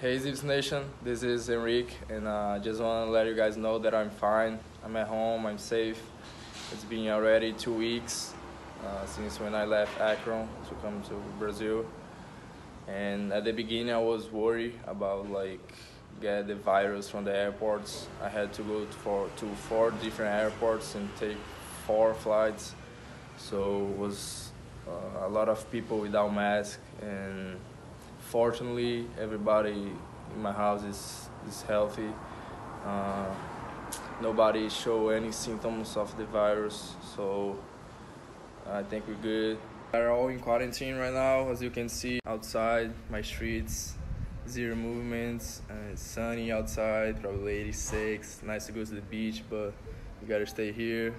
Hey Zips Nation, this is Henrique, and I uh, just want to let you guys know that I'm fine. I'm at home, I'm safe. It's been already two weeks uh, since when I left Akron to come to Brazil. And at the beginning, I was worried about like get the virus from the airports. I had to go for to four different airports and take four flights. So it was uh, a lot of people without mask and fortunately everybody in my house is, is healthy. Uh, nobody show any symptoms of the virus, so I think we're good. We're all in quarantine right now, as you can see outside my streets zero movements and it's sunny outside probably 86 nice to go to the beach but you gotta stay here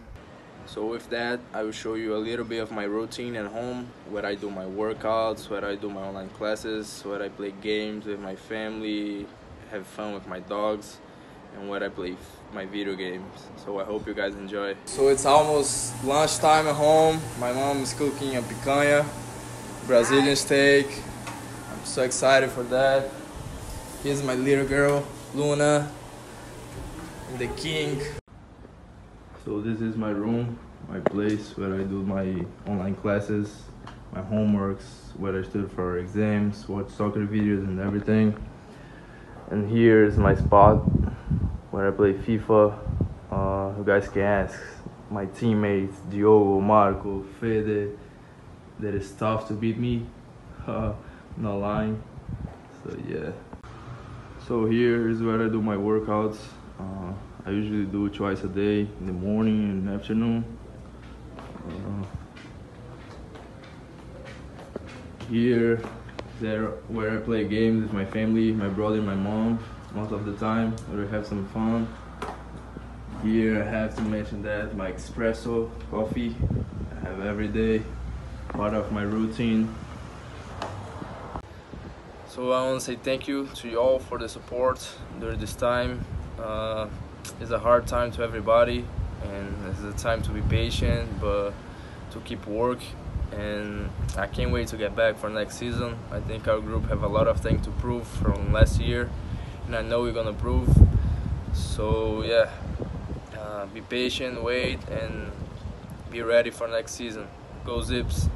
so with that i will show you a little bit of my routine at home where i do my workouts where i do my online classes where i play games with my family have fun with my dogs and where i play my video games. So i hope you guys enjoy. So it's almost lunchtime at home. My mom is cooking a picanha brazilian steak. I'm so excited for that. Here's my little girl luna and the king so this is my room, my place where I do my online classes, my homeworks, where I study for exams, watch soccer videos and everything. And here is my spot where I play FIFA. Uh, you guys can ask my teammates, Diogo, Marco, Fede, that is tough to beat me. Uh, not lying. So yeah. So here is where I do my workouts. Uh, I usually do twice a day, in the morning and afternoon. Uh, here, there, where I play games with my family, my brother, my mom, most of the time, where we have some fun. Here, I have to mention that my espresso coffee, I have every day, part of my routine. So I want to say thank you to you all for the support during this time. Uh, it's a hard time to everybody and it's a time to be patient but to keep work and I can't wait to get back for next season. I think our group have a lot of things to prove from last year and I know we're gonna prove. So yeah, uh, be patient, wait and be ready for next season. Go Zips!